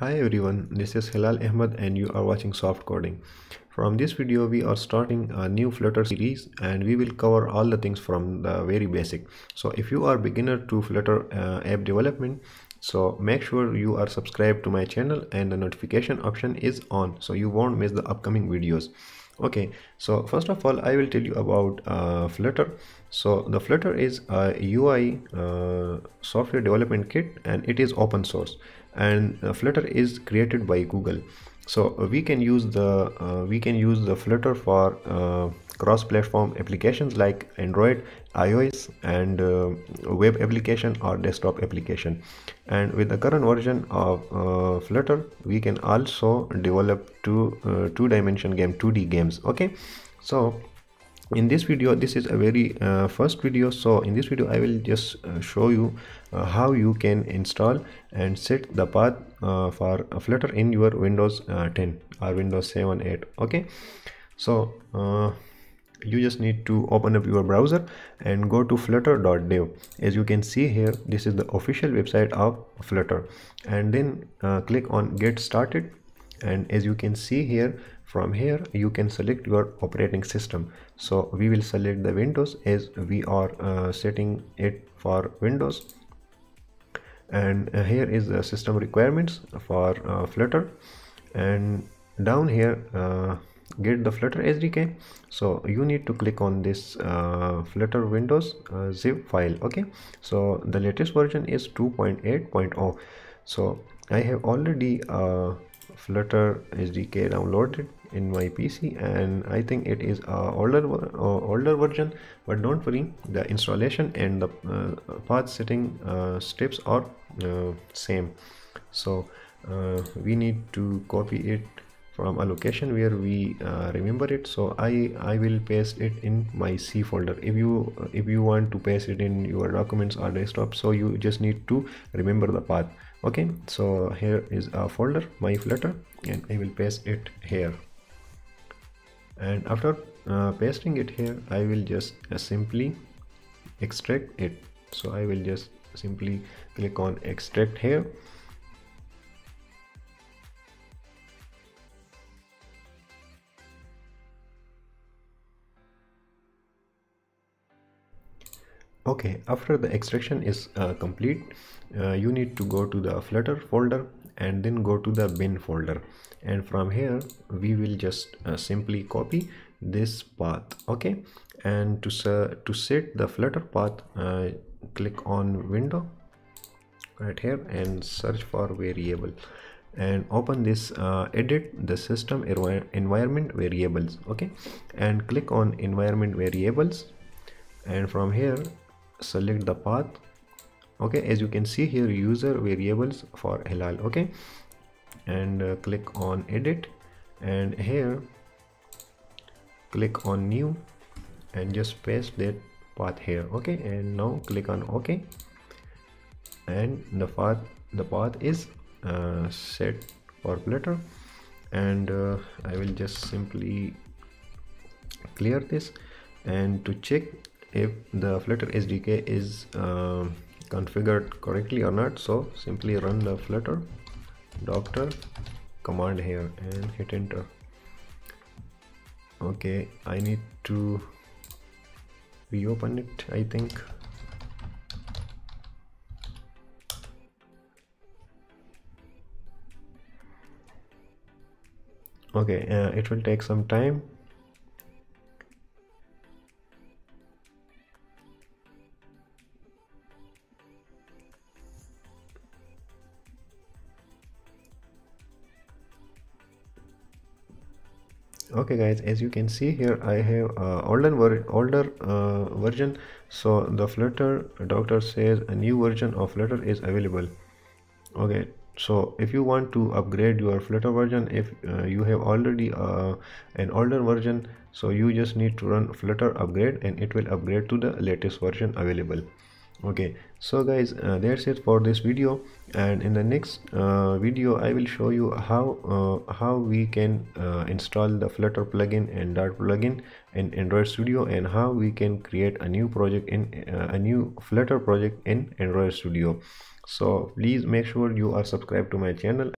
Hi everyone, this is Hilal Ahmad and you are watching Soft Coding. From this video we are starting a new Flutter series and we will cover all the things from the very basic. So if you are beginner to Flutter uh, app development, so make sure you are subscribed to my channel and the notification option is on so you won't miss the upcoming videos. Okay so first of all i will tell you about uh, flutter. So the flutter is a ui uh, software development kit and it is open source. And uh, flutter is created by google. So we can use the uh, we can use the flutter for uh, cross-platform applications like android ios and uh, web application or desktop application. And with the current version of uh, flutter we can also develop two uh, two dimension game 2d games okay? So in this video this is a very uh, first video. So in this video i will just uh, show you uh, how you can install and set the path for flutter in your windows uh, 10 or windows 7 8 okay? So uh, you just need to open up your browser and go to flutter.dev as you can see here this is the official website of flutter. And then click on get started. And as you can see here from here you can select your operating system. So we will select the windows as we are uh, setting it for windows. And uh, here is the system requirements for uh, flutter. And down here uh, get the flutter sdk so you need to click on this uh, flutter windows uh, zip file okay? So the latest version is 2.8.0 so i have already flutter sdk downloaded in my pc and i think it is a older uh, older version but don't worry the installation and the uh, path setting uh, steps are uh, same. So uh, we need to copy it from a location where we uh, remember it. So i i will paste it in my c folder. If you if you want to paste it in your documents or desktop so you just need to remember the path. Okay? So here is a folder my flutter and i will paste it here. And after uh, pasting it here I will just uh, simply extract it. So I will just simply click on extract here okay after the extraction is uh, complete uh, you need to go to the flutter folder and then go to the bin folder. And from here we will just uh, simply copy this path okay? And to to set the flutter path uh, click on window right here and search for variable. And open this uh, edit the system environment variables okay? And click on environment variables. And from here select the path. Okay as you can see here user variables for hilal okay? And uh, click on edit. And here click on new and just paste that path here okay? And now click on ok and the path the path is uh, set for flutter. And uh, i will just simply clear this and to check if the flutter sdk is uh, configured correctly or not so simply run the flutter doctor command here and hit enter. Okay i need to reopen it i think. Okay uh, it will take some time okay guys as you can see here i have uh, older older uh, version. So the flutter doctor says a new version of flutter is available. Okay so if you want to upgrade your flutter version if uh, you have already uh, an older version so you just need to run flutter upgrade and it will upgrade to the latest version available okay so guys uh, that's it for this video. And in the next uh, video i will show you how uh, how we can uh, install the flutter plugin and dart plugin in android studio and how we can create a new project in uh, a new flutter project in android studio. So please make sure you are subscribed to my channel